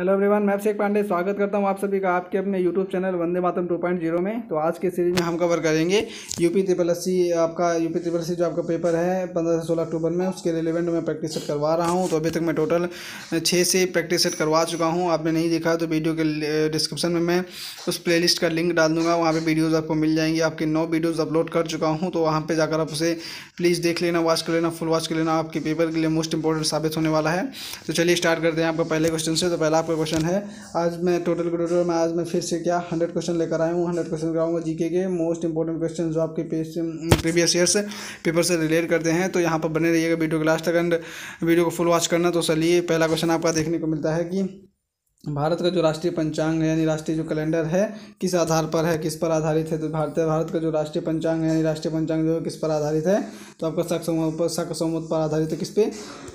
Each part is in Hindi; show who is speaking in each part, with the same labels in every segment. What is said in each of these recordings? Speaker 1: हेलो एवरीवन मैं अभिषेक पांडे स्वागत करता हूं आप सभी का आपके अपने यूट्यूब चैनल वंदे मातम 2.0 में तो आज के सीरीज में हम कवर करेंगे यूपी त्रिपल एस आपका यूपी त्रिपल एस जो आपका पेपर है 15 से 16 अक्टूबर में उसके रिलेवेंट मैं प्रैक्टिस सेट करवा रहा हूं तो अभी तक मैं टोटल छः से प्रैक्टिस सेट करवा चुका हूँ आपने नहीं देखा तो वीडियो के डिस्क्रिप्शन में मैं उस प्ले का लिंक डाल दूँगा वहाँ पर वीडियोज़ आपको मिल जाएंगी आपके नौ वीडियोज़ अपलोड कर चुका हूँ तो वहाँ पर जाकर आप उसे प्लीज़ देख लेना वॉच कर लेना फुल वॉच कर लेना आपके पेपर के लिए मोस्ट इंपॉर्टेंट साबित होने वाला है तो चलिए स्टार्ट करते हैं आपका पहले क्वेश्चन से तो पहला पे क्वेश्चन है आज मैं टोटल टोटल में आज मैं फिर से क्या हंड्रेड क्वेश्चन लेकर आया हूँ हंड्रेड क्वेश्चन कराऊंगा जीके के मोस्ट इंपॉर्टेंट क्वेश्चन जो आपके प्रीवियस ईयर से पेपर से रिलेट करते हैं तो यहाँ पर बने रहिएगा वीडियो के लास्ट तक एंड वीडियो को फुल वॉच करना तो चलिए पहला क्वेश्चन आपका देखने को मिलता है कि भारत का जो राष्ट्रीय पंचांग है यानी राष्ट्रीय जो कैलेंडर है किस आधार पर है किस पर आधारित है तो भारत भारत का जो राष्ट्रीय पंचांग है यानी राष्ट्रीय पंचांग जो है किस पर आधारित है तो आपका शक सम पर शक समूह पर आधारित है किस पे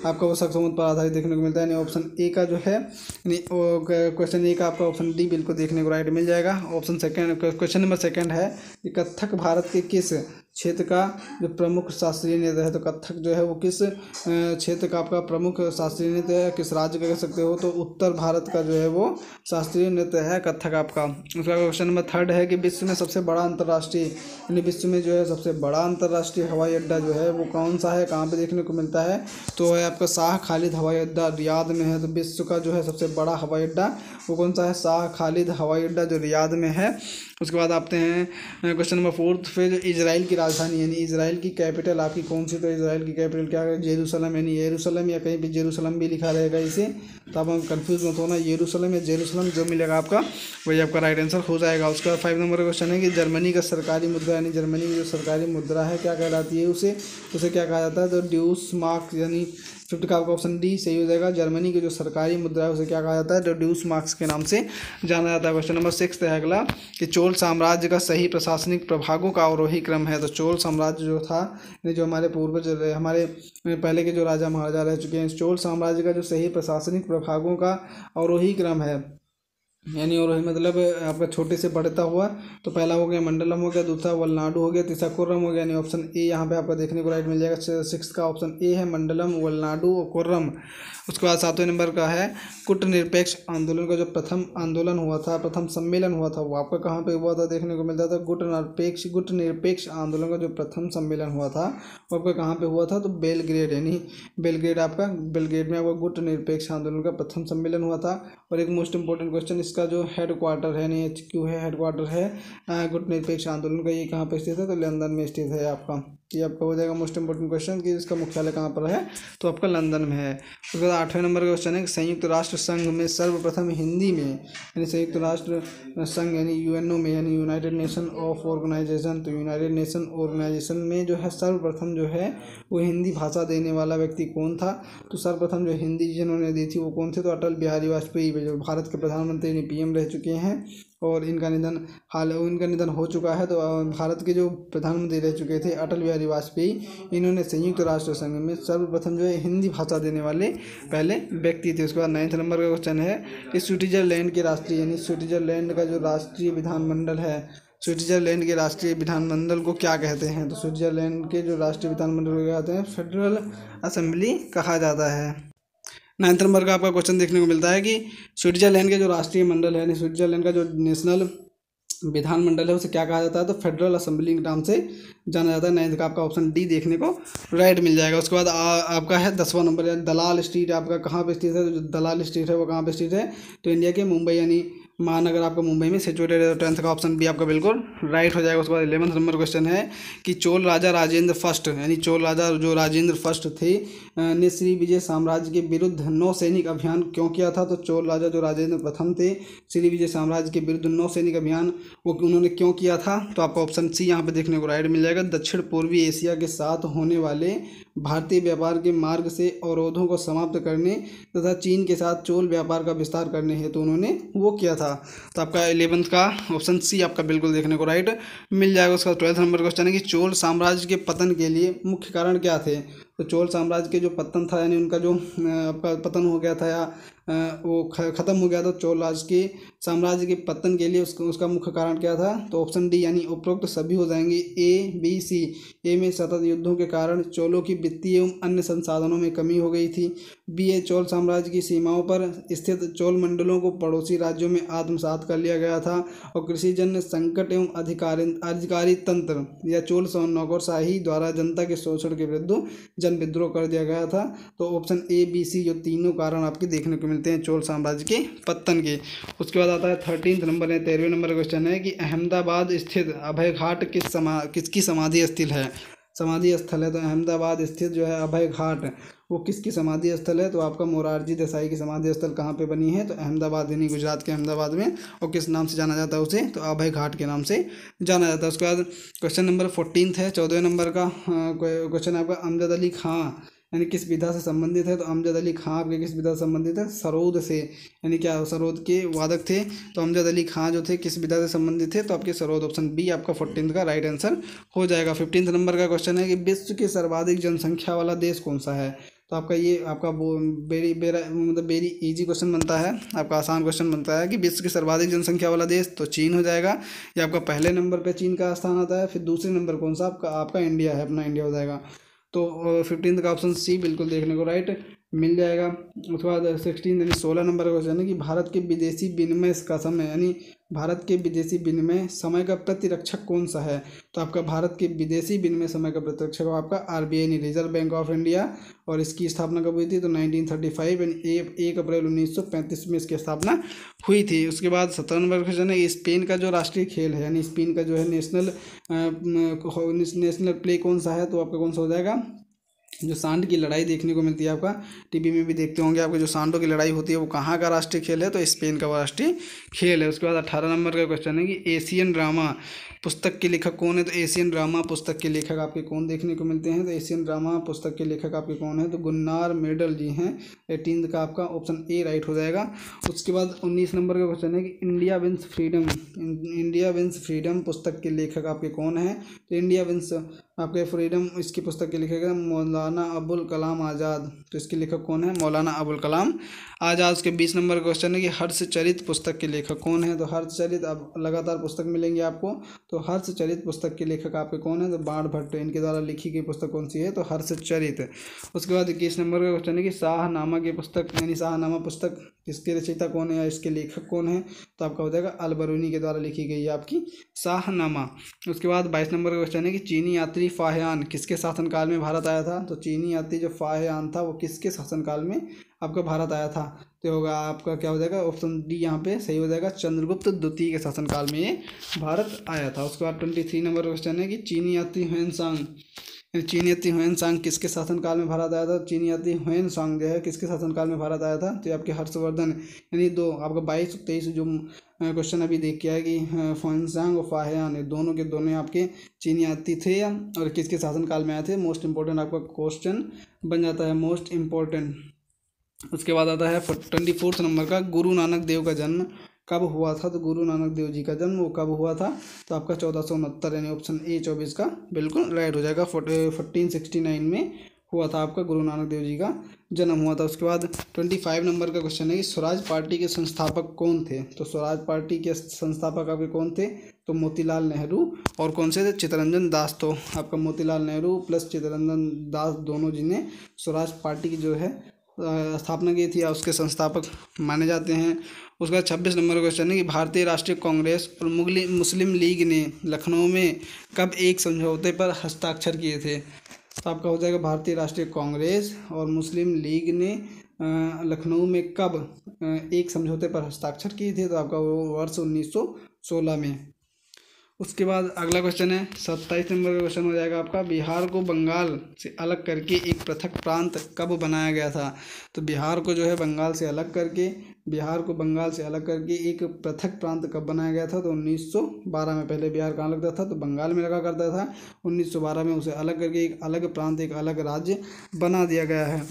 Speaker 1: आपका वो शक सम्मत पर आधारित देखने को मिलता है यानी ऑप्शन ए का जो है क्वेश्चन ए का आपका ऑप्शन डी बिल्कुल देखने को राइट मिल जाएगा option second question number second है कि कथक भारत के किस क्षेत्र का जो प्रमुख शास्त्रीय नृत्य है तो कथक जो है वो किस क्षेत्र का आपका प्रमुख शास्त्रीय नृत्य है किस राज्य का कह सकते हो तो उत्तर भारत का जो है वो शास्त्रीय नृत्य है कथक आपका उसका क्वेश्चन नंबर थर्ड है कि विश्व में सबसे बड़ा अंतर्राष्ट्रीय यानी विश्व में जो है सबसे बड़ा अंतर्राष्ट्रीय हवाई अड्डा जो है वो कौन सा है कहाँ पर देखने को मिलता है तो है आपका शाह खालिद हवाई अड्डा रियाद में है तो विश्व का जो है सबसे बड़ा हवाई अड्डा वो कौन सा है शाह खालिद हवाई अड्डा जो रियाद में है उसके बाद आते हैं क्वेश्चन नंबर फोर्थ फिर इसराइल की राजधानी यानी इसराइल की कैपिटल आपकी कौन सी तो इसराइल की कैपिटल क्या है जेरूसलम यानी येरूसलम या कहीं भी जेरूसलम भी लिखा रहेगा इसे तो आप कन्फ्यूज मत होना येरूसलम या जेरूसलम जो मिलेगा आपका वही आपका राइट आंसर हो जाएगा उसके बाद फाइव नंबर का क्वेश्चन है कि जर्मनी का सरकारी मुद्रा यानी जर्मनी की जो सरकारी मुद्रा है क्या कहलाती है उसे उसे क्या कहा जाता है तो ड्यूस मार्क्स यानी फिफ्थ का आपका ऑप्शन डी सही हो जाएगा जर्मनी की जो सरकारी मुद्रा है उसे क्या कहा जाता है तो ड्यूस मार्क्स के नाम से जाना जाता है क्वेश्चन नंबर सिक्स है अगला कि चोल साम्राज्य का सही प्रशासनिक प्रभागों का अवरोही क्रम है तो चोल साम्राज्य जो था जो हमारे पूर्वज हमारे पहले के जो राजा महाराजा रह चुके हैं चोल साम्राज्य का जो सही प्रशासनिक प्रभागों का अवरोही क्रम है यानी और मतलब आपका छोटे से बढ़ता हुआ तो पहला हो गया मंडलम हो गया दूसरा वलनाडु हो गया तीसरा कुर्रम हो गया यानी ऑप्शन ए यहाँ पे आपका देखने को राइट मिल जाएगा सिक्स का ऑप्शन ए है मंडलम वलनाडु और कुर्रम उसके बाद सातवें नंबर का है गुटनिरपेक्ष आंदोलन का जो प्रथम आंदोलन हुआ था प्रथम सम्मेलन हुआ था वो आपका कहाँ पे हुआ था देखने को मिलता था गुटनिरपेक्ष गुटनिरपेक्ष आंदोलन का जो प्रथम सम्मेलन हुआ था वो आपका कहाँ पे हुआ था तो बेलग्रेड यानी बेलग्रेड आपका बेलग्रेड में आपका गुटनिरपेक्ष आंदोलन का प्रथम सम्मेलन हुआ था और एक मोस्ट इंपॉर्टेंट क्वेश्चन इसका जो हेड क्वार्टर है यानी एच क्यू है हेड क्वार्टर है गुटनिरपेक्ष आंदोलन का ये कहाँ पर स्थित है तो लंदन में स्थित है आपका कि आपका हो जाएगा मोस्ट इंपॉर्टेंट क्वेश्चन कि इसका मुख्यालय कहाँ पर है तो आपका लंदन में है उसके बाद आठवें नंबर का क्वेश्चन है कि संयुक्त राष्ट्र संघ में सर्वप्रथम हिंदी में यानी संयुक्त राष्ट्र संघ यानी यूएनओ में यानी यूनाइटेड नेशन ऑफ ऑर्गेनाइजेशन तो यूनाइटेड नेशन ऑर्गेनाइजेशन में जो है सर्वप्रथम जो है वो हिंदी भाषा देने वाला व्यक्ति कौन था तो सर्वप्रथम जो हिंदी जिन्होंने दी थी वो कौन थे तो अटल बिहारी वाजपेयी जो भारत के प्रधानमंत्री पी एम रह चुके हैं और इनका निधन हाल उनका निधन हो चुका है तो भारत के जो प्रधानमंत्री रह चुके थे अटल बिहारी वाजपेयी इन्होंने संयुक्त राष्ट्र संघ में सर्वप्रथम जो है हिंदी भाषा देने वाले पहले व्यक्ति थे उसके बाद नाइन्थ नंबर का क्वेश्चन है कि स्विट्जरलैंड के राष्ट्रीय यानी स्विट्जरलैंड का जो राष्ट्रीय विधानमंडल है स्विट्जरलैंड के राष्ट्रीय विधानमंडल को क्या कहते हैं तो स्विट्जरलैंड के जो राष्ट्रीय विधानमंडल को कहते हैं फेडरल असेंबली कहा जाता है नाइन्थ नंबर का आपका क्वेश्चन देखने को मिलता है कि स्विट्जरलैंड के जो राष्ट्रीय मंडल है यानी स्विट्जरलैंड का जो नेशनल विधानमंडल है उसे क्या कहा जाता है तो फेडरल असेंबली के नाम से जाना जाता है नाइन्थ का आपका ऑप्शन डी देखने को राइट मिल जाएगा उसके बाद आ, आपका है दसवां नंबर दलाल स्ट्रीट आपका कहाँ पर स्थित है तो दलाल स्ट्रीट है वो कहाँ पर स्थित है तो इंडिया के मुंबई यानी मान अगर आपका मुंबई में सिचुएटेड है तो टेंथ का ऑप्शन बी आपका बिल्कुल राइट हो जाएगा उसके बाद इलेवंथ नंबर क्वेश्चन है कि चोल राजा राजेंद्र फर्स्ट यानी चोल राजा जो राजेंद्र फर्स्ट थे ने श्री विजय साम्राज्य के विरुद्ध नौसैनिक अभियान क्यों किया था तो चोल राजा जो राजेंद्र प्रथम थे श्री विजय साम्राज्य के विरुद्ध नौसैनिक अभियान वो उन्होंने क्यों किया था तो आपको ऑप्शन सी यहाँ पर देखने को राइट मिल जाएगा दक्षिण पूर्वी एशिया के साथ होने वाले भारतीय व्यापार के मार्ग से अवरोधों को समाप्त करने तथा चीन के साथ चोल व्यापार का विस्तार करने हेतु तो उन्होंने वो किया था था तो आपका इलेवंथ का ऑप्शन सी आपका बिल्कुल देखने को राइट मिल जाएगा उसका ट्वेल्थ नंबर क्वेश्चन है कि चोल साम्राज्य के पतन के लिए मुख्य कारण क्या थे तो चोल साम्राज्य के जो पतन था यानी उनका जो आपका पतन हो गया था या वो ख़त्म हो गया था चोल राज के साम्राज्य के पतन के लिए उसका उसका मुख्य कारण क्या था तो ऑप्शन डी यानी उपरोक्त तो सभी हो जाएंगे ए बी सी ए में सतत युद्धों के कारण चोलों की वित्तीय एवं अन्य संसाधनों में कमी हो गई थी बी ए चोल साम्राज्य की सीमाओं पर स्थित चोल मंडलों को पड़ोसी राज्यों में आत्मसात कर लिया गया था और कृषिजन्य संकट एवं अधिकारी अधिकारी तंत्र या चोल नौकरशाही द्वारा जनता के शोषण के विरुद्ध जन विद्रोह कर दिया गया था तो ऑप्शन ए बी सी जो तीनों कारण आपके देखने को मिलते हैं चोल साम्राज्य के पत्तन के उसके बाद आता है थर्टीन नंबर है तेरहवें नंबर क्वेश्चन है कि अहमदाबाद स्थित अभय घाट किस समा किसकी समाधि स्थित है समाधि स्थल है तो अहमदाबाद स्थित जो है अभय घाट वो किसकी समाधि स्थल है तो आपका मोरारजी देसाई की समाधि स्थल कहाँ पे बनी है तो अहमदाबाद यानी गुजरात के अहमदाबाद में और किस नाम से जाना जाता है उसे तो अभय घाट के नाम से जाना जाता है उसके बाद क्वेश्चन नंबर फोर्टीन है चौदह नंबर का क्वेश्चन आपका अमजद अली खां यानी किस विधा से संबंधित है तो अमजद अली खां आपके किस विधा से संबंधित है सरोद से यानी क्या सरोद के वादक थे तो अमजद अली खां जो थे किस विधा से संबंधित थे तो आपके सरोद ऑप्शन बी आपका फोर्टीन का राइट आंसर हो जाएगा फिफ्टींथ नंबर का क्वेश्चन है कि विश्व के सर्वाधिक जनसंख्या वाला देश कौन सा है तो आपका ये आपका बेरी बेरा मतलब वेरी इजी क्वेश्चन बनता है आपका आसान क्वेश्चन बनता है कि विश्व की सर्वाधिक जनसंख्या वाला देश तो चीन हो जाएगा ये आपका पहले नंबर पे चीन का स्थान आता है फिर दूसरे नंबर कौन सा आपका आपका इंडिया है अपना इंडिया हो जाएगा तो फिफ्टीन का ऑप्शन सी बिल्कुल देखने को राइट मिल जाएगा उसके बाद सिक्सटीन यानी सोलह नंबर का क्वेश्चन है कि भारत के विदेशी विनिमय का समय यानी भारत के विदेशी विनिमय समय का प्रतिरक्षक कौन सा है तो आपका भारत के विदेशी विनिमय समय का प्रतिरक्षक आपका R B I reserve bank of India और इसकी स्थापना कब हुई थी तो 1935 एंड एक अप्रैल 1935 में इसकी स्थापना हुई थी उसके बाद सत्रह नंबर क्वेश्चन है स्पेन का जो राष्ट्रीय खेल है यानी स्पेन का जो है नेशनल नेशनल प्ले कौन सा है तो आपका कौन सा हो जाएगा जो सांड की लड़ाई देखने को मिलती है आपका टीवी में भी देखते होंगे आपके जो सांडों की लड़ाई होती है वो कहाँ का राष्ट्रीय खेल है तो स्पेन का राष्ट्रीय खेल है उसके बाद अट्ठारह नंबर का क्वेश्चन है कि एशियन ड्रामा पुस्तक के लेखक कौन है तो एशियन ड्रामा पुस्तक के लेखक आपके कौन देखने को मिलते हैं तो एशियन ड्रामा पुस्तक के लेखक आपके कौन है तो गुन्नार मेडल जी हैं एटीन का आपका ऑप्शन ए राइट हो जाएगा उसके बाद उन्नीस नंबर का क्वेश्चन है कि India wins freedom India wins freedom पुस्तक के लेखक आपके कौन है तो इंडिया विंस आपके फ्रीडम इसकी पुस्तक के लेखक है मौलाना अबुल कलाम आज़ाद तो इसके लेखक कौन है मौलाना अबुल कलाम आज़ाद उसके बीस नंबर का क्वेश्चन है कि हर्षचरित पुस्तक के लेखक कौन है तो हर्षचरित अब लगातार पुस्तक मिलेंगे आपको तो तो हर्षचरित पुस्तक के लेखक आपके कौन है तो बाण भट्ट इनके द्वारा लिखी गई पुस्तक कौन सी है तो हर्षचरित उसके बाद इक्कीस नंबर का क्वेश्चन है कि शाहनामा की पुस्तक यानी शाहनामा पुस्तक इसके रचयिता कौन है या इसके लेखक कौन है तो आपका हो जाएगा अलबरूनी के द्वारा लिखी गई है आपकी शाहनामा उसके बाद बाईस नंबर का क्वेश्चन है कि चीनी यात्री फाहयान किसके शासनकाल में भारत आया था तो चीनी यात्री जो फाहयान था वो किसके शासनकाल में आपका भारत आया था तो होगा आपका क्या हो जाएगा ऑप्शन डी यहाँ पे सही हो जाएगा चंद्रगुप्त द्वितीय के शासनकाल में ये भारत आया था उसके बाद ट्वेंटी थ्री नंबर क्वेश्चन है कि चीनी यात्री हुएन सांग चीनी यात्री हुएन सांग किसके शासनकाल में भारत आया था चीनी यात्री हुएन सांग जो है किसके शासनकाल में भारत आया था तो आपके हर्षवर्धन यानी दो आपका बाईस तेईस जो क्वेश्चन अभी देख के आया कि फनसांग और फाहयान दोनों के दोनों आपके चीनी यात्री थे और किसके शासनकाल में आए थे मोस्ट इंपॉर्टेंट आपका क्वेश्चन बन जाता है मोस्ट इंपॉर्टेंट उसके बाद आता है ट्वेंटी फोर्थ नंबर का गुरु नानक देव का जन्म कब हुआ था तो गुरु नानक देव जी का जन्म वो कब हुआ था तो आपका चौदह सौ उनहत्तर यानी ऑप्शन ए चौबीस का बिल्कुल राइट हो जाएगा फोर्टीन सिक्सटी नाइन में हुआ था आपका गुरु नानक देव जी का जन्म हुआ था उसके बाद ट्वेंटी फाइव नंबर का क्वेश्चन है कि स्वराज पार्टी के संस्थापक कौन थे तो स्वराज पार्टी के संस्थापक आपके कौन थे तो मोतीलाल नेहरू और कौन से थे चितरंजन दास तो आपका मोतीलाल नेहरू प्लस चितरंजन दास दोनों जी ने स्वराज पार्टी की जो है स्थापना की थी या उसके संस्थापक माने जाते हैं उसका छब्बीस नंबर क्वेश्चन है कि भारतीय राष्ट्रीय कांग्रेस और मुगली मुस्लिम लीग ने लखनऊ में कब एक समझौते पर हस्ताक्षर किए थे तो आपका हो जाएगा भारतीय राष्ट्रीय कांग्रेस और मुस्लिम लीग ने लखनऊ में कब एक समझौते पर हस्ताक्षर किए थे तो आपका वो वर्ष उन्नीस सौ सोलह में उसके बाद अगला क्वेश्चन है सत्ताईस नंबर का क्वेश्चन हो जाएगा आपका बिहार को बंगाल से अलग करके एक पृथक प्रांत कब बनाया गया था तो बिहार को जो है बंगाल से अलग करके बिहार को बंगाल से अलग करके एक पृथक प्रांत कब बनाया गया था तो 1912 में पहले बिहार कहाँ लगता था तो बंगाल में लगा करता था 1912 में उसे अलग करके एक अलग प्रांत एक अलग राज्य बना दिया गया है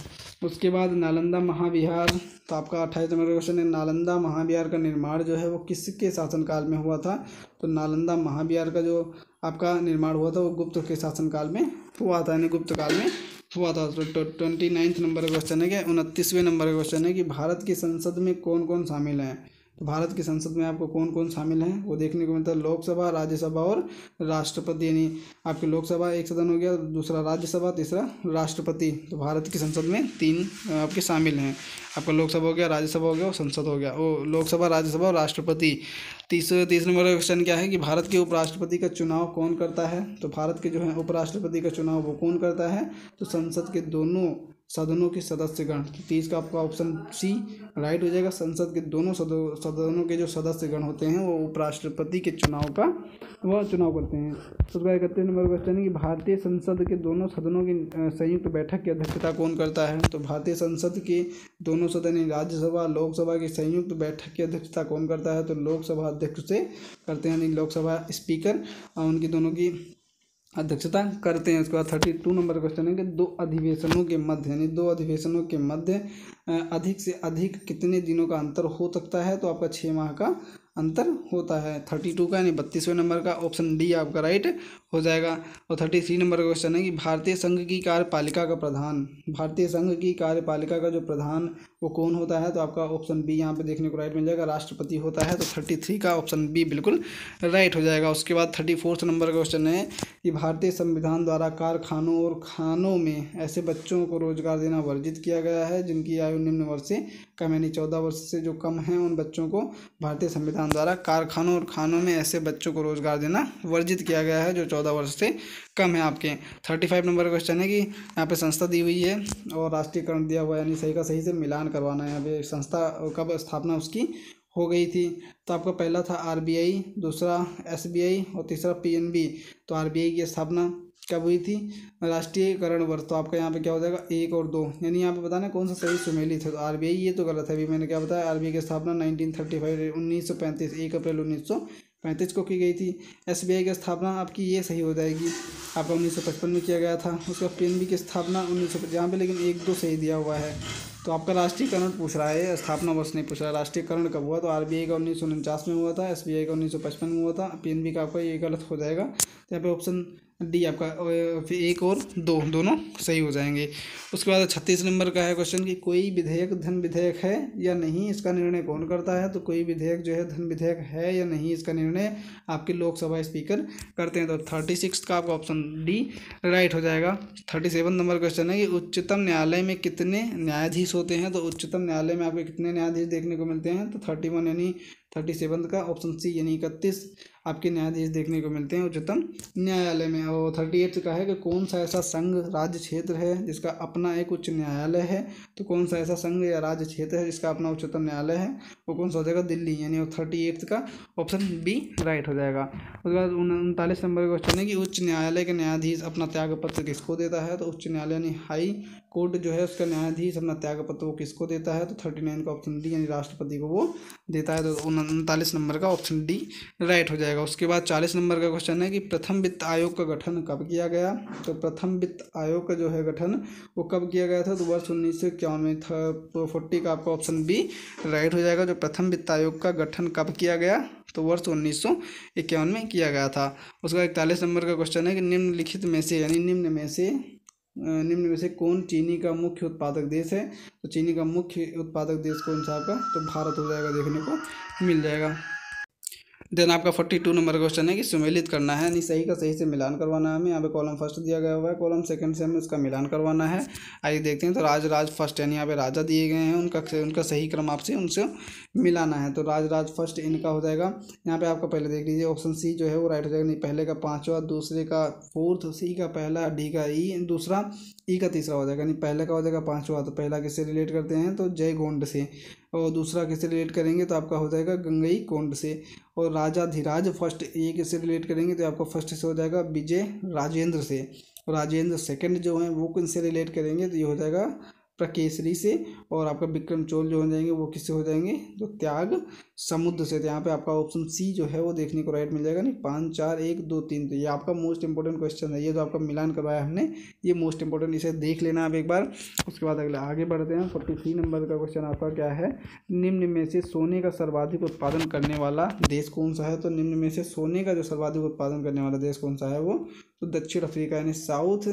Speaker 1: उसके बाद नालंदा महाविहार तो आपका अट्ठाईस नंबर क्वेश्चन है नालंदा महाविहार का निर्माण जो है वो किसके शासनकाल में हुआ था तो नालंदा महाविहार का जो आपका निर्माण हुआ था वो गुप्त के शासनकाल में हुआ था यानी गुप्त काल में हुआ था तो ट्वेंटी नाइन्थ नंबर क्वेश्चन है क्या उनतीसवें नंबर का क्वेश्चन है कि भारत की संसद में कौन कौन शामिल हैं तो भारत की संसद में आपको कौन कौन शामिल हैं वो देखने को मिलता है लोकसभा राज्यसभा और राष्ट्रपति यानी आपकी लोकसभा एक सदन हो गया दूसरा राज्यसभा तीसरा राष्ट्रपति तो भारत की संसद में तीन आपके शामिल हैं आपका लोकसभा हो गया राज्यसभा हो गया और संसद हो गया वो लोकसभा राज्यसभा और राष्ट्रपति तीसरे तीसरे नंबर का क्वेश्चन क्या है कि भारत के उपराष्ट्रपति का चुनाव कौन करता है तो भारत के जो है उपराष्ट्रपति का चुनाव वो कौन करता है तो संसद के दोनों सदनों के सदस्यगण तो इसका आपका ऑप्शन सी राइट हो जाएगा संसद के दोनों सदनों के जो सदस्यगण होते हैं वो उपराष्ट्रपति के चुनाव का वह चुनाव करते हैं उसका इकतीस नंबर क्वेश्चन है कि भारतीय संसद के दोनों सदनों की संयुक्त बैठक की अध्यक्षता कौन करता है तो भारतीय संसद के दोनों सदन राज्यसभा लोकसभा की संयुक्त बैठक की अध्यक्षता कौन करता है तो लोकसभा अध्यक्ष से करते हैं यानी लोकसभा स्पीकर और उनकी दोनों की अध्यक्षता करते हैं उसके बाद थर्टी टू नंबर क्वेश्चन है कि दो अधिवेशनों के मध्य यानी दो अधिवेशनों के मध्य अधिक से अधिक कितने दिनों का अंतर हो सकता है तो आपका छः माह का अंतर होता है थर्टी टू का यानी बत्तीसवें नंबर का ऑप्शन डी आपका राइट हो जाएगा और थर्टी थ्री नंबर का क्वेश्चन है कि भारतीय संघ की कार्यपालिका का प्रधान भारतीय संघ की कार्यपालिका का जो प्रधान वो कौन होता है तो आपका ऑप्शन बी यहाँ पे देखने को राइट मिल जाएगा राष्ट्रपति होता है तो थर्टी थ्री का ऑप्शन बी बिल्कुल राइट हो जाएगा उसके बाद थर्टी फोर्थ नंबर का क्वेश्चन है कि भारतीय संविधान द्वारा कारखानों और खानों में ऐसे बच्चों को रोजगार देना वर्जित किया गया है जिनकी आयु निम्न वर्ष से कम यानी चौदह वर्ष से जो कम है उन बच्चों को भारतीय संविधान संस्थान द्वारा कारखानों और खानों में ऐसे बच्चों को रोजगार देना वर्जित किया गया है जो चौदह वर्ष से कम है आपके थर्टी फाइव नंबर क्वेश्चन है कि यहाँ पे संस्था दी हुई है और राष्ट्रीयकरण दिया हुआ है यानी सही का सही से मिलान करवाना है अभी संस्था कब स्थापना उसकी हो गई थी तो आपका पहला था आर दूसरा एस और तीसरा पी तो आर की स्थापना कब हुई थी राष्ट्रीयकरण वर्ष तो आपका यहाँ पे क्या हो जाएगा एक और दो यानी यहाँ पे बताना कौन सा सही सुमेलित है तो आर ये तो गलत है अभी मैंने क्या बताया आर की स्थापना नाइनटीन थर्टी फाइव उन्नीस सौ पैंतीस एक अप्रैल उन्नीस सौ पैंतीस को की गई थी एस की स्थापना आपकी ये सही हो जाएगी आपका उन्नीस सौ पचपन में किया गया था उसका पी एन की स्थापना उन्नीस सौ यहाँ पर लेकिन एक दो सही दिया हुआ है तो आपका राष्ट्रीयकरण पूछ रहा है स्थापना वर्ष नहीं पूछ रहा है राष्ट्रीयकरण कब हुआ तो आर का उन्नीस सौ उनचास में हुआ था एस का उन्नीस सौ पचपन में हुआ था पी का आपका ये गलत हो जाएगा तो यहाँ पे ऑप्शन डी आपका फिर एक और दो दोनों सही हो जाएंगे उसके बाद छत्तीस नंबर का है क्वेश्चन कि कोई विधेयक धन विधेयक है या नहीं इसका निर्णय कौन करता है तो कोई विधेयक जो है धन विधेयक है या नहीं इसका निर्णय आपके लोकसभा स्पीकर करते हैं तो थर्टी सिक्स का आपका ऑप्शन डी राइट हो जाएगा थर्टी सेवन नंबर क्वेश्चन है कि उच्चतम न्यायालय में कितने न्यायाधीश होते हैं तो उच्चतम न्यायालय में आपके कितने न्यायाधीश देखने को मिलते हैं तो थर्टी वन यानी थर्टी सेवन का ऑप्शन सी यानी इकतीस आपके न्यायाधीश देखने को मिलते हैं उच्चतम न्यायालय में और थर्टी एट का है कि कौन सा ऐसा संघ राज्य क्षेत्र है जिसका अपना एक उच्च न्यायालय है तो कौन सा ऐसा संघ या राज्य क्षेत्र है जिसका अपना उच्चतम न्यायालय है वो कौन सा हो जाएगा दिल्ली यानी थर्टी एट का ऑप्शन बी राइट हो जाएगा उसके बाद उनतालीस नंबर का क्वेश्चन है कि उच्च न्यायालय के न्यायाधीश अपना त्याग पत्र किसको देता है तो उच्च न्यायालय यानी हाई कोर्ट जो है उसका न्यायाधीश अपना त्यागपत्र वो किसको देता है तो थर्टी नाइन का ऑप्शन डी यानी राष्ट्रपति को वो देता है तो उनतालीस नंबर का ऑप्शन डी राइट हो जाएगा उसके बाद चालीस नंबर का क्वेश्चन है कि प्रथम वित्त आयोग का गठन कब किया गया तो प्रथम वित्त आयोग का जो है गठन वो कब किया गया था तो वर्ष उन्नीस सौ इक्यानवे तो फोर्टी का आपका ऑप्शन बी राइट हो जाएगा जो प्रथम वित्त आयोग का गठन कब किया गया तो वर्ष उन्नीस सौ इक्यावन में किया गया था उसका इकतालीस नंबर का क्वेश्चन है कि निम्नलिखित में से यानी निम्न में से निम्न में से कौन चीनी का मुख्य उत्पादक देश है तो चीनी का मुख्य उत्पादक देश कौन सा आपका तो भारत हो जाएगा देखने को मिल जाएगा देन आपका फोर्टी टू नंबर क्वेश्चन है कि सुमेलित करना है यानी सही का सही से मिलान करवाना है हमें यहाँ पे कॉलम फर्स्ट दिया गया हुआ है कॉलम सेकंड से हमें इसका मिलान करवाना है आइए देखते हैं तो राज राज फर्स्ट यानी यहाँ पे राजा दिए गए हैं उनका उनका सही क्रम आपसे उनसे मिलाना है तो राज राज फर्स्ट इनका हो जाएगा यहाँ पर आपका पहले देख लीजिए ऑप्शन सी जो है वो राइट हो जाएगा नहीं पहले का पाँचवा दूसरे का फोर्थ सी का पहला डी का ई e, दूसरा ई e का तीसरा हो जाएगा यानी पहले का हो जाएगा पाँचवा तो पहला किससे रिलेट करते हैं तो जय गोंड से और दूसरा किससे रिलेट करेंगे तो आपका हो जाएगा गंगई कोंड से और राजा धीराज फर्स्ट ये किससे रिलेट करेंगे तो आपका फर्स्ट से हो जाएगा विजय राजेंद्र से राजेंद्र सेकंड जो हैं वो किन से रिलेट करेंगे तो ये हो जाएगा प्रकेशरी से और आपका विक्रम चोल जो हो जाएंगे वो किससे हो जाएंगे तो त्याग समुद्र से तो यहाँ पे आपका ऑप्शन सी जो है वो देखने को राइट मिल जाएगा नहीं पाँच चार एक दो तीन तो ये आपका मोस्ट इंपॉर्टेंट क्वेश्चन है ये जो आपका मिलान करवाया हमने ये मोस्ट इंपॉर्टेंट इसे देख लेना आप एक बार उसके बाद अगले आगे बढ़ते हैं फोर्टी थ्री नंबर का क्वेश्चन आपका क्या है निम्न में से सोने का सर्वाधिक उत्पादन करने वाला देश कौन सा है तो निम्न में से सोने का जो सर्वाधिक उत्पादन करने वाला देश कौन सा है वो तो दक्षिण अफ्रीका यानी साउथ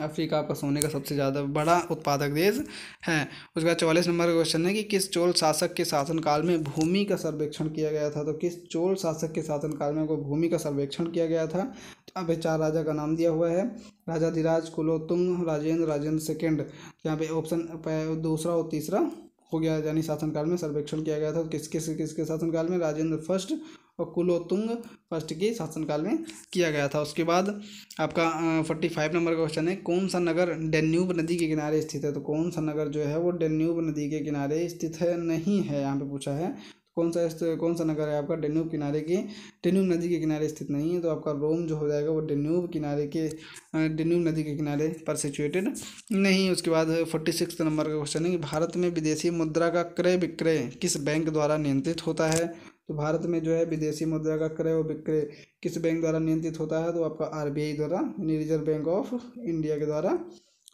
Speaker 1: अफ्रीका का सोने का सबसे ज़्यादा बड़ा उत्पादक देश है उसके बाद चौवालीस नंबर का क्वेश्चन है कि किस चोल शासक के शासनकाल में भूमि का सर्वेक्षण किया गया था तो किस चोल शासक के शासनकाल में भूमि का सर्वेक्षण किया गया था तो यहाँ पे चार राजा का नाम दिया हुआ है राजा धीराज कुलोत्तुंग राजेंद्र राजेंद्र सेकेंड तो यहाँ पे ऑप्शन दूसरा और तीसरा हो गया यानी शासनकाल में सर्वेक्षण किया गया था किस किस किसके शासनकाल में राजेंद्र फर्स्ट और कुलोतुंग फर्स्ट के शासनकाल में किया गया था उसके बाद आपका फोर्टी फाइव नंबर का क्वेश्चन है कौन सा नगर डेन्यूब नदी के किनारे स्थित है तो कौन सा नगर जो है वो डेन्यूब नदी के किनारे स्थित है नहीं है यहाँ पे पूछा है कौन सा कौन सा नगर है आपका डेन्यूब किनारे के डेन्यूब नदी के किनारे स्थित नहीं है तो आपका रोम जो हो जाएगा वो डेन्यूब किनारे के डेन्यूब नदी के किनारे पर सिचुएटेड नहीं उसके बाद फोर्टी सिक्स नंबर का क्वेश्चन है कि भारत में विदेशी मुद्रा का क्रय विक्रय किस बैंक द्वारा नियंत्रित होता है तो भारत में जो है विदेशी मुद्रा का क्रय और विक्रय किस बैंक द्वारा नियंत्रित होता है तो आपका आर द्वारा यानी रिजर्व बैंक ऑफ इंडिया के द्वारा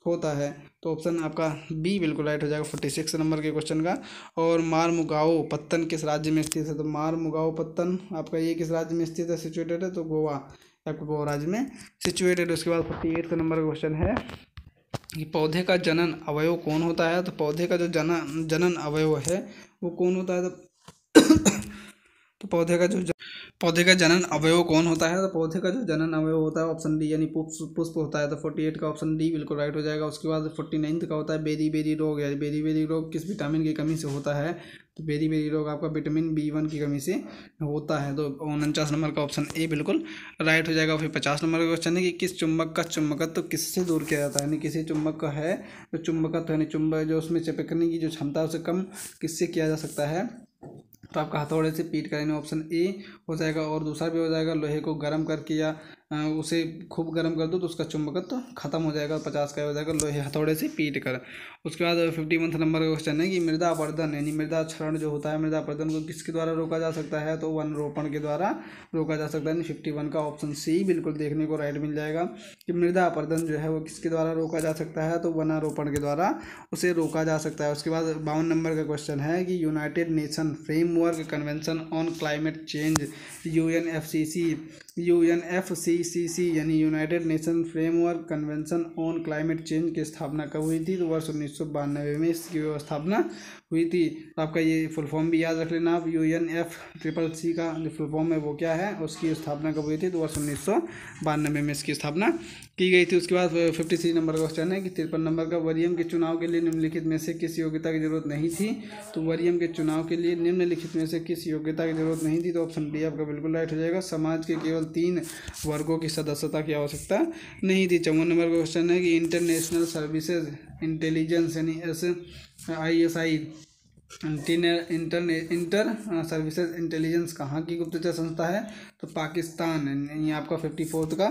Speaker 1: होता है तो ऑप्शन आपका बी बिल्कुल राइट हो जाएगा फोर्टी सिक्स नंबर के क्वेश्चन का और मारमुगाओ पत्तन किस राज्य में स्थित है तो मारमुगाओ पत्तन आपका ये किस राज्य में स्थित है सिचुएटेड है तो गोवा आपका गोवा राज्य में सिचुएटेड उसके बाद फोर्टी एट नंबर का क्वेश्चन है कि पौधे का जनन अवयव कौन होता है तो पौधे का जो जनन जनन अवयव है वो कौन होता है तो तो पौधे का जो पौधे का जनन अवयव कौन होता है तो पौधे का जो जनन अवयव होता है ऑप्शन डी यानी पुष्प होता है तो फोर्टी एट का ऑप्शन डी बिल्कुल राइट हो जाएगा उसके बाद फोर्टी नाइन्थ का होता है बेरी बेरी रोग यानी बेरी बेरी रोग किस विटामिन की कमी से होता है तो बेरी बेरी रोग आपका विटामिन बी वन की कमी से होता है तो उनचास नंबर का ऑप्शन ए बिल्कुल राइट हो जाएगा फिर पचास नंबर का क्वेश्चन है कि किस चुंबक का चुंबकत्व तो किससे दूर किया जाता है यानी किसी चुंबक का है तो चुंबकत्व यानी चुंबक जो उसमें चिपकने की जो क्षमता है उसे कम किससे किया जा सकता है तो आपका हथौड़े से पीट कर यानी ऑप्शन ए हो जाएगा और दूसरा भी हो जाएगा लोहे को गर्म करके या उसे खूब गर्म कर दो तो उसका चुंबकत्व तो खत्म हो जाएगा पचास का हो जाएगा लोहे हथौड़े से पीट कर उसके बाद फिफ्टी वन नंबर का क्वेश्चन है कि मृदा अपर्धन यानी मृदा क्षरण जो होता है मृदा अपर्धन को किसके द्वारा रोका जा सकता है तो वन रोपण के द्वारा रोका जा सकता है यानी फिफ्टी वन का ऑप्शन सी बिल्कुल देखने को राइट मिल जाएगा कि मृदा अपर्धन जो है वो किसके द्वारा रोका जा सकता है तो वनारोपण के द्वारा उसे रोका जा सकता है उसके बाद बावन नंबर का क्वेश्चन है कि united nation frame framework convention on climate change U N F C C U N F C C C यानी united nation framework convention on climate change की स्थापना कब हुई थी तो वर्ष उन्नीस सौ बानवे में इसकी स्थापना हुई थी तो आपका ये फुल फॉर्म भी याद रख लेना आप U N F triple C का जो फुल फॉर्म है वो क्या है उसकी स्थापना कब हुई थी तो वर्ष उन्नीस सौ बानवे में इसकी स्थापना की गई थी उसके बाद फिफ्टी थ्री नंबर का क्वेश्चन है कि तिरपन नंबर का वरीयम के चुनाव के लिए निम्नलिखित में से किस योग्यता की जरूरत नहीं थी तो वरीयम के चुनाव के लिए निम्नलिखित में से किस योग्यता की जरूरत नहीं थी तो ऑप्शन बी आपका बिल्कुल राइट हो जाएगा समाज के केवल तीन वर्गों की सदस्यता की आवश्यकता नहीं थी चौवन नंबर का क्वेश्चन है कि इंटरनेशनल सर्विसेज इंटेलिजेंस यानी S I S I inter inter services intelligence कहाँ की गुप्तचर संस्था है तो पाकिस्तान ये आपका फिफ्टी फोर्थ का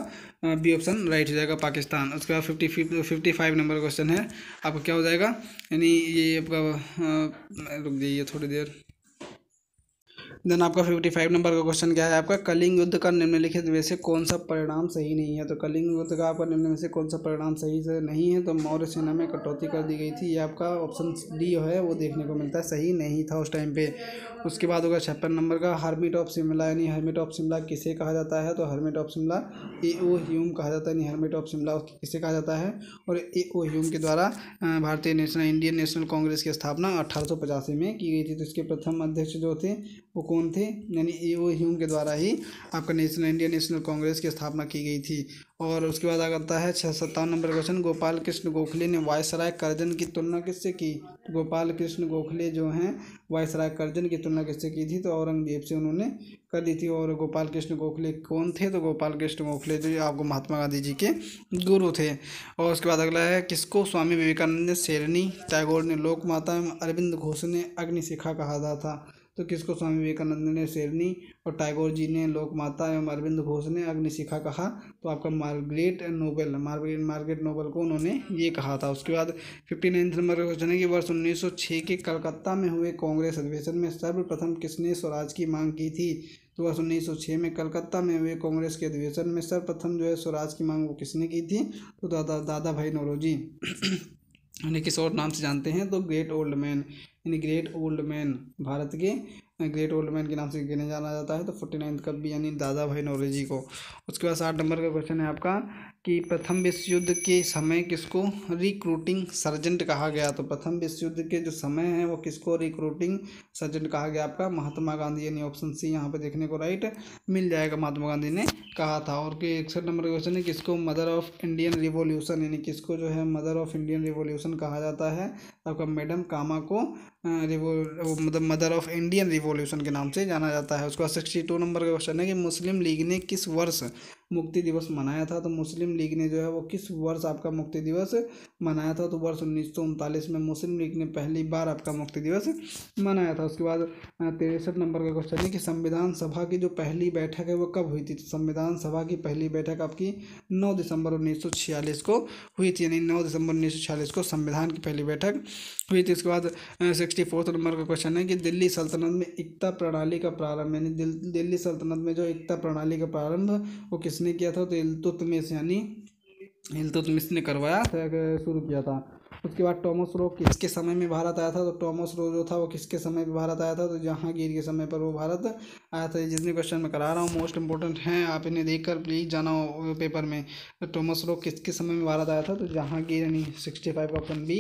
Speaker 1: बी ऑप्शन राइट हो जाएगा पाकिस्तान उसके बाद fifty fifty five number question है आपका क्या हो जाएगा यानी ये आपका uh, रुक जाइए थोड़ी देर देन आपका फिफ्टी फाइव नंबर का क्वेश्चन क्या है आपका कलिंग युद्ध का निम्नलिखित में से कौन सा परिणाम सही नहीं है तो कलिंग युद्ध का आपका निम्न में से कौन सा परिणाम सही से नहीं है तो मौर्य सेना में कटौती कर दी गई थी ये आपका ऑप्शन डी है वो देखने को मिलता है सही नहीं था उस टाइम पे उसके बाद होगा छप्पन नंबर का हर्मिट ऑफ शिमला यानी हर्मिट ऑफ शिमला किसे कहा जाता है तो hermit of Shimla A O Hume कहा जाता है यानी हर्मिट ऑफ शिमला किसे कहा जाता है और ए ओ ह्यूम के द्वारा भारतीय नेशनल इंडियन नेशनल कांग्रेस की स्थापना अठारह में की गई थी तो इसके प्रथम अध्यक्ष जो थे वो कौन थे यानी ओ e ह्यूम के द्वारा ही आपका नेशनल इंडियन नेशनल कांग्रेस की स्थापना की गई थी और उसके बाद आगे करता है छः सत्तावन नंबर क्वेश्चन गोपाल कृष्ण गोखले ने वायसराय करजन की तुलना किससे की तो गोपाल कृष्ण गोखले जो हैं वायसराय करजन की तुलना किससे की थी तो औरंगजेब से उन्होंने कर दी थी और गोपाल कृष्ण गोखले कौन थे तो गोपाल कृष्ण गोखले जो आपको महात्मा गांधी जी के गुरु थे और उसके बाद अगला है किसको स्वामी विवेकानंद ने शेरनी टैगोर ने लोकमाता अरविंद घोष ने अग्निशिखा कहा था तो किसको स्वामी विवेकानंद ने शेरनी और टैगोर जी ने लोकमाता एवं अरविंद घोष ने अग्निशिखा कहा तो आपका Margaret Noble Margaret Margaret Noble को उन्होंने ये कहा था उसके बाद फिफ्टी नाइन्थ नंबर का क्वेश्चन है कि वर्ष उन्नीस के कलकत्ता में हुए कांग्रेस अधिवेशन में सर्वप्रथम किसने स्वराज की मांग की थी तो वर्ष उन्नीस सौ छः में कलकत्ता में हुए कांग्रेस के अधिवेशन में सर्वप्रथम जो है स्वराज की मांग वो किसने की थी तो दादा दादा भाई नौरोजी उन्हें किस और नाम से जानते हैं तो ग्रेट ओल्ड मैन यानी ग्रेट ओल्ड मैन भारत के ग्रेट ओल्ड मैन के नाम से गिने जाना जाता है तो फोर्टी नाइन्थ कब भी यानी दादा भाई जी को उसके बाद साठ नंबर का क्वेश्चन है आपका कि प्रथम विश्व युद्ध के समय किसको रिक्रूटिंग सर्जेंट कहा गया तो प्रथम विश्व युद्ध के जो समय है वो किसको रिक्रूटिंग सर्जेंट कहा गया आपका महात्मा गांधी यानी ऑप्शन सी यहाँ पे देखने को राइट मिल जाएगा महात्मा गांधी ने कहा था और कि इकसठ नंबर क्वेश्चन है किसको मदर ऑफ इंडियन रिवोल्यूशन यानी किसको जो है मदर ऑफ इंडियन रिवोल्यूशन कहा जाता है आपका मैडम कामा को रिवो मतलब मदर ऑफ इंडियन रिवोल्यूशन के नाम से जाना जाता है उसके बाद सिक्सटी टू नंबर का क्वेश्चन है कि मुस्लिम लीग ने किस वर्ष मुक्ति दिवस मनाया था तो मुस्लिम लीग ने जो है वो किस वर्ष आपका मुक्ति दिवस मनाया था तो वर्ष उन्नीस में मुस्लिम लीग ने पहली बार आपका मुक्ति दिवस मनाया था उसके बाद तिरसठ नंबर का क्वेश्चन है कि संविधान सभा की जो पहली बैठक है वो कब हुई थी तो संविधान सभा की पहली बैठक आपकी नौ दिसंबर उन्नीस को हुई थी यानी नौ दिसंबर उन्नीस को संविधान की पहली बैठक हुई थी उसके बाद सिक्सटी फोर्थ नंबर का क्वेश्चन है कि दिल्ली सल्तनत में एकता प्रणाली का प्रारंभ यानी दिल्ली सल्तनत में जो एकता प्रणाली का प्रारंभ वो किस किसने किया था तो इलतुतमिश यानी इलतुतमिश ने करवाया था तो शुरू किया था उसके बाद टॉमस रो किसके समय में भारत आया था तो टॉमस रो जो था वो किसके समय में भारत आया था तो जहांगीर के समय पर वो भारत आया था जितने क्वेश्चन मैं करा रहा हूँ मोस्ट इंपॉर्टेंट हैं आप इन्हें देख कर प्लीज़ जाना पेपर में तो टॉमस रो किसके समय में भारत आया था तो जहांगीर यानी सिक्सटी फाइव ऑप्शन बी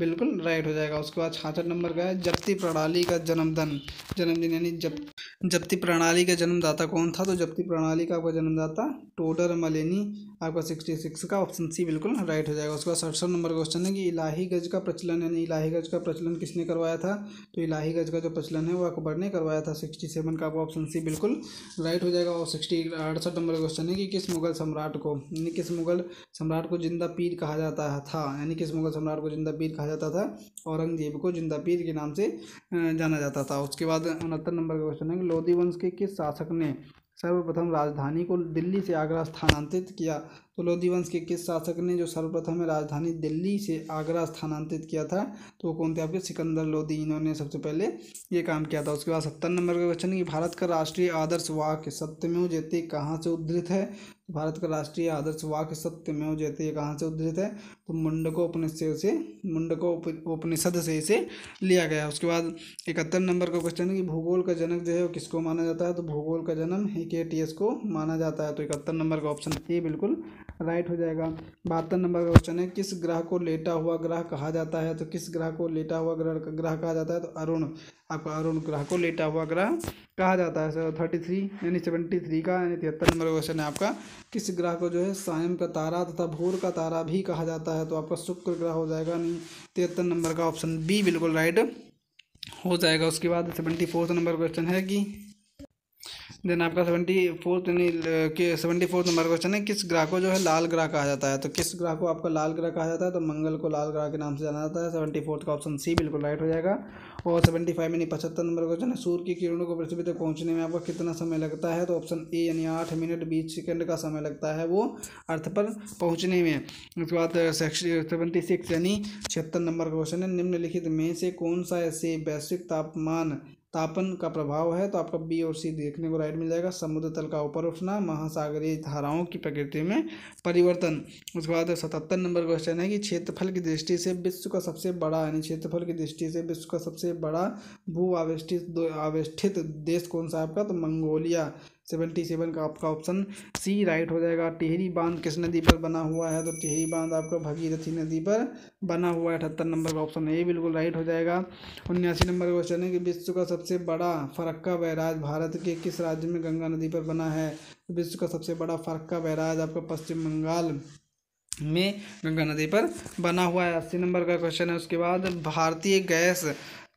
Speaker 1: बिल्कुल राइट हो जाएगा उसके बाद छाछठ नंबर का है जप्ती प्रणाली का जन्मदिन जन्मदिन यानी जब जप्ती प्रणाली का जन्मदाता कौन था तो जप्ती प्रणाली का आपका जन्मदाता टोडर मलिनी आपका सिक्सटी सिक्स का ऑप्शन सी बिल्कुल राइट हो जाएगा उसके बाद सड़सठ नंबर क्वेश्चन है कि इलाही गज का प्रचलन यानी इलाही गज का प्रचलन किसने करवाया था तो इलाही गज का जो प्रचलन है वो अकबर ने करवाया था सिक्सटी सेवन का आपका ऑप्शन सी बिल्कुल राइट हो जाएगा और सिक्सटी अड़सठ नंबर क्वेश्चन है कि किस मुगल सम्राट को यानी किस मुगल सम्राट को जिंदा पीर कहा जाता था यानी किस मुगल सम्राट को जिंदा पीर कहा जाता था औरंगजेब को जिंदा पीर के नाम से जाना जाता था उसके बाद उनहत्तर नंबर का क्वेश्चन है कि लोधी वंश के किस शासक ने सर्वप्रथम राजधानी को दिल्ली से आगरा स्थानांतरित किया तो लोधी वंश के किस शासक ने जो सर्वप्रथम राजधानी दिल्ली से आगरा स्थानांतरित किया था तो वो कौन थे आपके सिकंदर लोधी इन्होंने सबसे पहले ये काम किया था उसके बाद सत्तर नंबर का क्वेश्चन कि भारत का राष्ट्रीय आदर्श वाक्य सत्यमेव जयते कहाँ से उद्धृत है भारत का राष्ट्रीय आदर्श वाक्य सत्यमेव जयते ये कहाँ से उद्धृत है तो मुंडको उपनिषद से मुंडको उपनिषद से इसे लिया गया उसके बाद इकहत्तर नंबर का क्वेश्चन है कि भूगोल का जनक जो है वो किसको माना जाता है तो भूगोल का जन्म ही के टी एस को माना जाता है तो इकहत्तर नंबर का ऑप्शन ए बिल्कुल राइट हो जाएगा बहत्तर नंबर का क्वेश्चन है किस ग्रह को लेटा हुआ ग्रह कहा जाता है तो किस ग्रह को लेटा हुआ ग्रह ग्रह कहा जाता है तो अरुण आपका अरुण ग्रह को लेटा हुआ ग्रह कहा जाता है सर थर्टी थ्री यानी सेवेंटी थ्री का यानी तिहत्तर नंबर क्वेश्चन है आपका किस ग्रह को जो है सायम का तारा तथा भोर का तारा भी कहा जाता है तो आपका शुक्र ग्रह हो जाएगा यानी तिहत्तर नंबर का ऑप्शन बी बिल्कुल राइट हो जाएगा उसके बाद सेवेंटी फोर्थ नंबर क्वेश्चन है कि देन आपका सेवेंटी फोर्थ यानी सेवेंटी फोर्थ नंबर क्वेश्चन है किस ग्रह को जो है लाल ग्रह कहा जाता है तो किस ग्रह को आपका लाल ग्रह कहा जाता है तो मंगल को लाल ग्रह के नाम से जाना जाता है सेवेंटी फोर्थ का ऑप्शन सी बिल्कुल राइट हो जाएगा और सेवेंटी फाइव यानी पचहत्तर नंबर क्वेश्चन है सूर्य की किरणों को पृथ्वी तक पहुंचने में आपको कितना समय लगता है तो ऑप्शन ए यानी आठ मिनट बीस सेकंड का समय लगता है वो अर्थ पर पहुंचने में उसके बाद सेवेंटी सिक्स यानी छिहत्तर नंबर क्वेश्चन है निम्नलिखित में से कौन सा ऐसे वैश्विक तापमान तापन का प्रभाव है तो आपका बी और सी देखने को राइट मिल जाएगा समुद्र तल का ऊपर उठना महासागरीय धाराओं की प्रकृति में परिवर्तन उसके बाद सतहत्तर नंबर क्वेश्चन है कि क्षेत्रफल की दृष्टि से विश्व का सबसे बड़ा यानी क्षेत्रफल की दृष्टि से विश्व का सबसे बड़ा भू आवेष्टित आवेष्टित देश कौन सा आपका तो मंगोलिया सेवेंटी सेवन का आपका ऑप्शन सी राइट हो जाएगा टिहरी बांध किस नदी पर बना हुआ है तो टिहरी बांध आपका भगीरथी नदी पर बना हुआ है अठहत्तर नंबर का ऑप्शन ए बिल्कुल राइट हो जाएगा उन्यासी नंबर का क्वेश्चन है कि विश्व का सबसे बड़ा फरक्का बैराज भारत के किस राज्य में गंगा नदी पर बना है तो विश्व का सबसे बड़ा फरक्का बैराज आपका पश्चिम बंगाल में गंगा नदी पर बना हुआ है अस्सी नंबर का क्वेश्चन है उसके बाद भारतीय गैस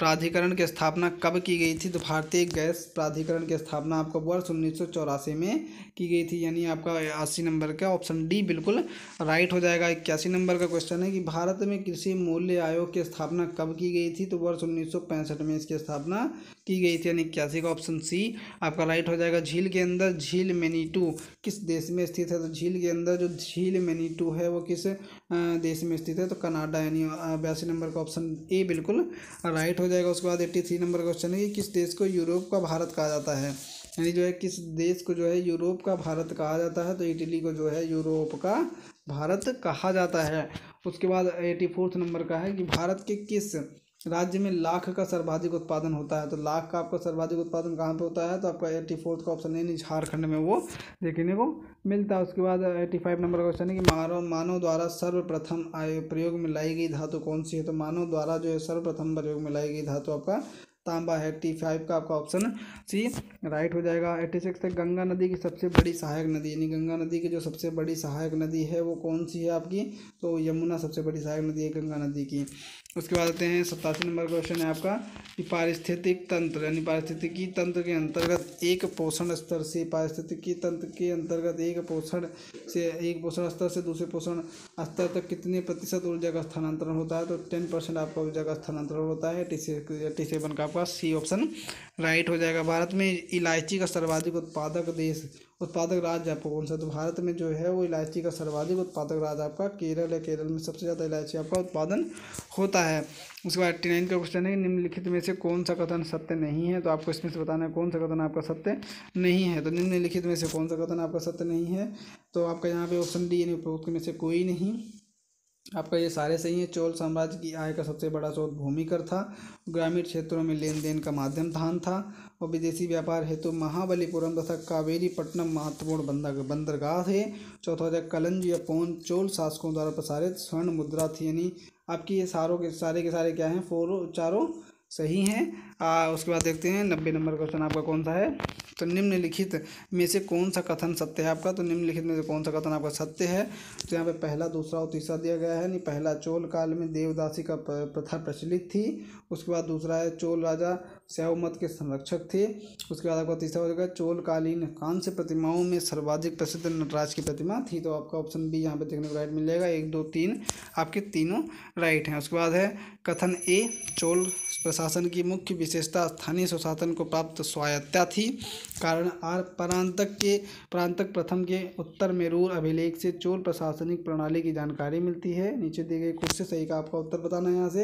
Speaker 1: प्राधिकरण की स्थापना कब की गई थी तो भारतीय गैस प्राधिकरण की स्थापना आपका वर्ष उन्नीस में की गई थी यानी आपका अस्सी नंबर का ऑप्शन डी बिल्कुल राइट हो जाएगा इक्यासी नंबर का क्वेश्चन है कि भारत में कृषि मूल्य आयोग की स्थापना कब की गई थी तो वर्ष उन्नीस में इसकी स्थापना की गई थी यानी इक्यासी का ऑप्शन सी आपका राइट हो जाएगा झील के अंदर झील मेनीटू किस देश में स्थित है तो झील के अंदर जो झील मेनीटू है वो किस देश में स्थित है तो कनाडा यानी बयासी नंबर का ऑप्शन ए बिल्कुल राइट हो जाएगा उसके बाद एट्टी थ्री नंबर क्वेश्चन है कि किस देश को यूरोप का भारत कहा जाता है यानी जो है किस देश को जो है यूरोप का भारत कहा जाता है तो इटली को जो है यूरोप का भारत कहा जाता है उसके बाद एटी फोर्थ नंबर का है कि भारत के किस राज्य में लाख का सर्वाधिक उत्पादन होता है तो लाख का आपका सर्वाधिक उत्पादन कहाँ पे होता है तो आपका एट्टी फोर्थ का ऑप्शन नहीं झारखंड में वो देखने को मिलता है उसके बाद एट्टी फाइव नंबर का क्वेश्चन है कि मानव मानव द्वारा सर्वप्रथम प्रयोग में लाई गई धातु कौन सी है तो मानव द्वारा जो है सर्वप्रथम प्रयोग में लाई गई धातु आपका तांबा है एट्टी फाइव का आपका ऑप्शन सी राइट हो जाएगा एट्टी सिक्स तक गंगा नदी की सबसे बड़ी सहायक नदी यानी गंगा नदी की जो सबसे बड़ी सहायक नदी है वो कौन सी है आपकी तो यमुना सबसे बड़ी सहायक नदी है गंगा नदी की उसके बाद आते हैं सतासी नंबर क्वेश्चन है आपका कि पारिस्थितिक तंत्र यानी पारिस्थितिकी तंत्र के अंतर्गत एक पोषण स्तर से पारिस्थितिकी तंत्र के अंतर्गत एक पोषण से एक पोषण स्तर से दूसरे पोषण स्तर तक कितने प्रतिशत ऊर्जा का स्थानांतरण होता है तो टेन परसेंट आपका ऊर्जा का स्थानांतरण होता है टी टी सेवन का आपका सी ऑप्शन राइट हो जाएगा भारत में इलायची का सर्वाधिक उत्पादक देश उत्पादक राज्य आपको कौन सा तो भारत में जो है वो इलायची का सर्वाधिक उत्पादक राज्य आपका केरल है केरल में सबसे ज़्यादा इलायची आपका उत्पादन होता है उसके बाद एट्टी नाइन का क्वेश्चन है निम्नलिखित में से कौन सा कथन सत्य नहीं है तो आपको इसमें से बताना है कौन सा कथन आपका सत्य नहीं है तो निम्नलिखित में से कौन सा कथन आपका सत्य नहीं है तो आपका यहाँ पे ऑप्शन डी यानी उपरोक्त में से कोई नहीं आपका ये सारे सही है चोल साम्राज्य की आय का सबसे बड़ा स्रोत भूमिकर था ग्रामीण क्षेत्रों में लेन देन का माध्यम धान था और विदेशी व्यापार हेतु तो महाबलीपुरम तथा कावेरीपट्टनम महत्वपूर्ण बंदर बंदरगाह थे चौथा जाए कलंज या पौन चोल शासकों द्वारा प्रसारित स्वर्ण मुद्रा थी यानी आपकी ये सारों के सारे के सारे क्या हैं फोरों चारों सही हैं उसके बाद देखते हैं नब्बे नंबर क्वेश्चन आपका कौन सा है तो निम्नलिखित में से कौन सा कथन सत्य है आपका तो निम्नलिखित में से कौन सा कथन आपका सत्य है तो यहाँ पे पहला दूसरा और तीसरा दिया गया है नहीं पहला चोल काल में देवदासी का प्रथा प्रचलित थी उसके बाद दूसरा है चोल राजा सैव के संरक्षक थे उसके बाद आपका तीसरा हो जाएगा चोलकालीन कांस्य प्रतिमाओं में सर्वाधिक प्रसिद्ध नटराज की प्रतिमा थी तो आपका ऑप्शन बी यहाँ पे देखने को राइट मिल जाएगा एक दो तीन आपके तीनों राइट हैं उसके बाद है कथन ए चोल प्रशासन की मुख्य विशेषता स्थानीय स्वशासन को प्राप्त स्वायत्ता थी कारण आर प्रांतक के प्रांतक प्रथम के उत्तर मेरूर अभिलेख से चोर प्रशासनिक प्रणाली की जानकारी मिलती है नीचे दिए गए खुद से सही का आपका उत्तर बताना है यहाँ से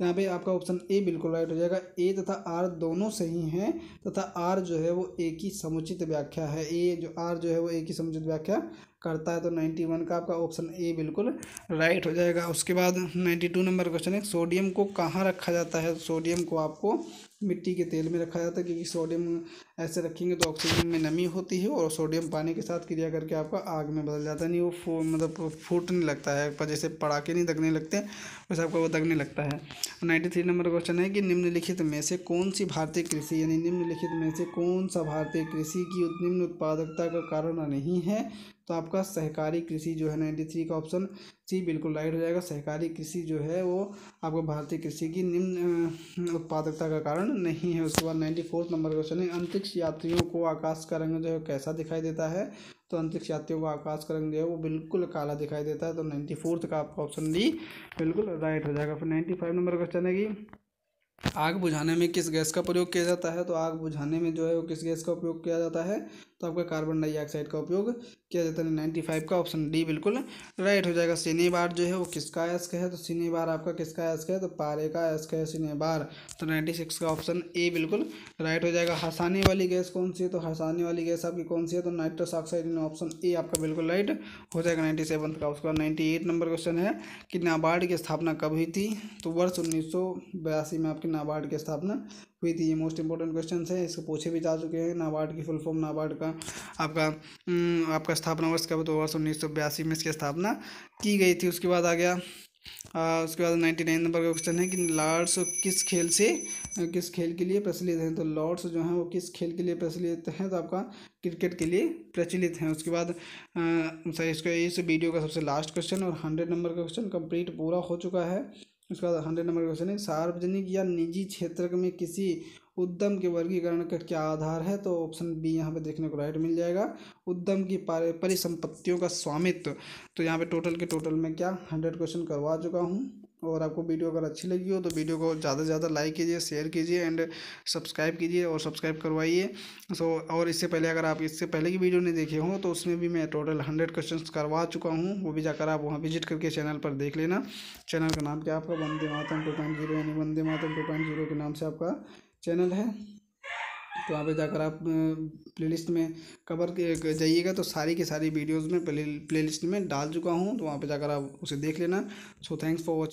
Speaker 1: यहाँ पे आपका ऑप्शन ए बिल्कुल राइट हो जाएगा ए तथा आर दोनों सही हैं तथा आर जो है वो ए की समुचित व्याख्या है ए जो आर जो है वो ए की समुचित व्याख्या करता है तो नाइन्टी वन का आपका ऑप्शन ए बिल्कुल राइट हो जाएगा उसके बाद नाइन्टी टू नंबर क्वेश्चन है सोडियम को कहाँ रखा जाता है सोडियम को आपको मिट्टी के तेल में रखा जाता है क्योंकि सोडियम ऐसे रखेंगे तो ऑक्सीजन में नमी होती है और सोडियम पानी के साथ क्रिया करके आपका आग में बदल जाता है नहीं वो फू मतलब फूटने लगता है पर जैसे पड़ाके नहीं दगने लगते वैसे आपका वो दगने लगता है नाइन्टी थ्री नंबर क्वेश्चन है कि निम्नलिखित में से कौन सी भारतीय कृषि यानी निम्नलिखित में से कौन सा भारतीय कृषि की निम्न उत्पादकता का कारण नहीं है तो आपका सहकारी कृषि जो है नाइन्टी थ्री का ऑप्शन सी बिल्कुल राइट हो जाएगा सहकारी कृषि जो है वो आपको भारतीय कृषि की निम्न उत्पादकता का कारण नहीं है उसके बाद नाइन्टी फोर्थ नंबर क्वेश्चन है अंतरिक्ष अंतरिक्ष यात्रियों को आकाश का रंग जो है कैसा दिखाई देता है तो अंतरिक्ष यात्रियों को आकाश का रंग जो है वो बिल्कुल काला दिखाई देता है तो नाइन्टी फोर्थ का आपका ऑप्शन डी बिल्कुल राइट हो जाएगा फिर नाइन्टी फाइव नंबर क्वेश्चन है कि आग बुझाने में किस गैस का प्रयोग किया जाता है तो आग बुझाने में जो है वो किस गैस का उपयोग किया जाता है तो आपका कार्बन डाइऑक्साइड का उपयोग किया जाता है नाइन्टी फाइव का ऑप्शन डी बिल्कुल राइट हो जाएगा सिनेबार जो है वो किसका एस्क है तो सिनेबार आपका किसका एस्क है तो पारे का एस्क है सिनेबार तो नाइन्टी सिक्स का ऑप्शन ए बिल्कुल राइट हो जाएगा हंसाने वाली गैस कौन सी है तो हंसाने वाली गैस आपकी कौन सी है तो नाइट्रस ऑक्साइड ऑप्शन ए आपका बिल्कुल राइट हो जाएगा नाइन्टी सेवन का उसका नाइन्टी एट नंबर क्वेश्चन है कि नाबार्ड की स्थापना कब हुई थी तो वर्ष उन्नीस सौ बयासी में आपकी नाबार्ड की स्थापना हुई थी ये मोस्ट इंपॉर्टेंट क्वेश्चन है इसको पूछे भी जा चुके हैं नाबार्ड की फुल फॉर्म नाबार्ड का आपका हम्म, आपका स्थापना वर्ष कब तो वर्ष उन्नीस सौ बयासी में इसकी स्थापना की गई थी उसके बाद आ गया आ, उसके बाद नाइन्टी नाइन नंबर का क्वेश्चन है कि लॉर्ड्स किस खेल से किस खेल के लिए प्रचलित हैं तो लॉर्ड्स जो हैं वो किस खेल के लिए प्रचलित हैं तो आपका क्रिकेट के लिए प्रचलित हैं उसके बाद सर इसका इस वीडियो का सबसे लास्ट क्वेश्चन और हंड्रेड नंबर का क्वेश्चन कंप्लीट पूरा हो चुका है उसके बाद हंड्रेड नंबर क्वेश्चन है सार्वजनिक या निजी क्षेत्र में किसी उद्यम के वर्गीकरण का क्या आधार है तो ऑप्शन बी यहाँ पे देखने को राइट मिल जाएगा उद्यम की परिसंपत्तियों का स्वामित्व तो यहाँ पे टोटल के टोटल में क्या हंड्रेड क्वेश्चन करवा चुका हूँ और आपको वीडियो अगर अच्छी लगी हो तो वीडियो को ज़्यादा से ज़्यादा लाइक कीजिए शेयर कीजिए एंड सब्सक्राइब कीजिए और सब्सक्राइब करवाइए सो और इससे पहले अगर आप इससे पहले की वीडियो नहीं देखे हो तो उसमें भी मैं टोटल हंड्रेड क्वेश्चन करवा चुका हूँ वो भी जाकर आप वहाँ विजिट करके चैनल पर देख लेना चैनल का नाम क्या आपका वंदे मातम टू पॉइंट जीरो यानी वंदे मातम टू पॉइंट जीरो के नाम से आपका चैनल है तो वहाँ पर जाकर आप प्ले में कवर जाइएगा तो सारी की सारी वीडियोज़ में प्ले में डाल चुका हूँ तो वहाँ पर जाकर आप उसे देख लेना सो थैंक्स फॉर वॉचिंग